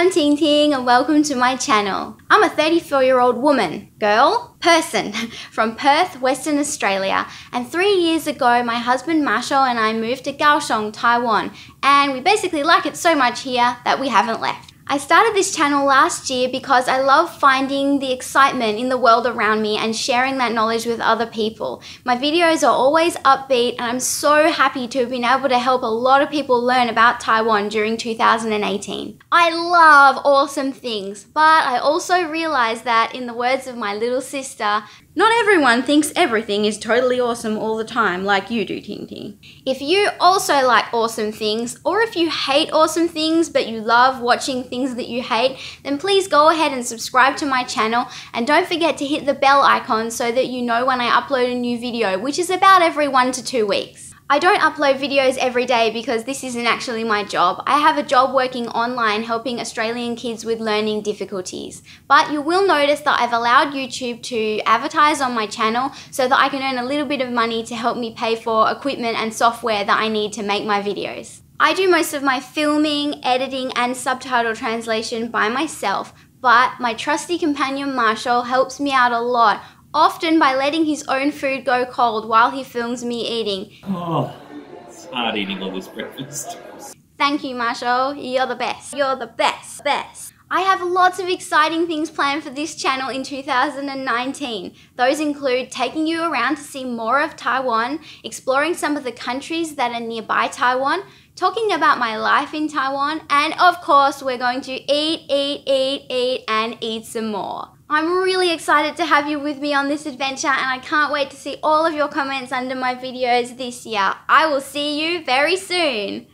I'm Ting Ting and welcome to my channel. I'm a 34 year old woman, girl, person from Perth, Western Australia. And three years ago, my husband Marshall and I moved to Kaohsiung, Taiwan. And we basically like it so much here that we haven't left. I started this channel last year because I love finding the excitement in the world around me and sharing that knowledge with other people. My videos are always upbeat and I'm so happy to have been able to help a lot of people learn about Taiwan during 2018. I love awesome things, but I also realize that in the words of my little sister, not everyone thinks everything is totally awesome all the time like you do, Ting Ting. If you also like awesome things, or if you hate awesome things but you love watching things that you hate, then please go ahead and subscribe to my channel and don't forget to hit the bell icon so that you know when I upload a new video, which is about every one to two weeks. I don't upload videos every day because this isn't actually my job. I have a job working online helping Australian kids with learning difficulties. But you will notice that I've allowed YouTube to advertise on my channel so that I can earn a little bit of money to help me pay for equipment and software that I need to make my videos. I do most of my filming, editing, and subtitle translation by myself, but my trusty companion Marshall helps me out a lot often by letting his own food go cold while he films me eating. Oh, it's hard eating all this breakfast. Thank you, Marshall. You're the best. You're the best. Best. I have lots of exciting things planned for this channel in 2019. Those include taking you around to see more of Taiwan, exploring some of the countries that are nearby Taiwan, talking about my life in Taiwan, and of course, we're going to eat, eat, eat, eat, eat some more. I'm really excited to have you with me on this adventure and I can't wait to see all of your comments under my videos this year. I will see you very soon.